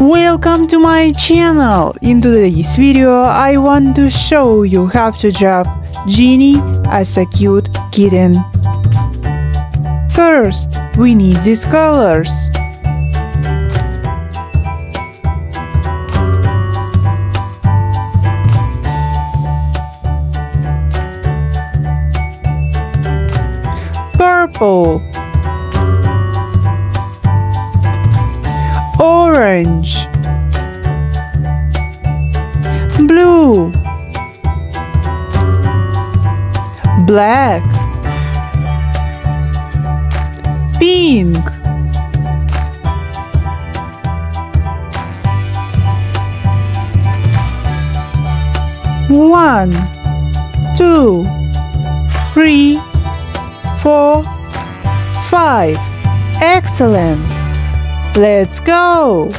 Welcome to my channel! In today's video I want to show you how to draw Ginny as a cute kitten. First, we need these colors. Purple Orange Blue Black Pink One, two, three, four, five. Excellent. Let's go.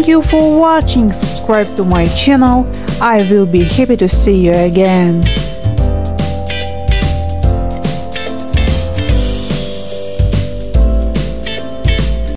Thank you for watching, subscribe to my channel, I will be happy to see you again.